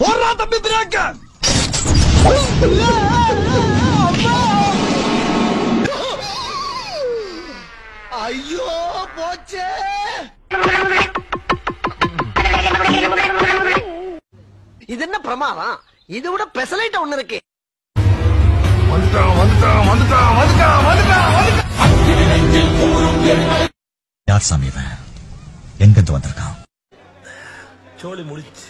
போடுறா தம்பி பிரேக்க ஐயோ போச்சே. இது என்ன பிரமாதம்? இது விட பெசலைட்ட ஒண்ணு இருக்கு. வந்துட்டான் வந்துட்டான் வந்துட்டான். யார் சாமி இவன்? எங்கிருந்து வந்திருக்கான்? சோழி முடிச்சு.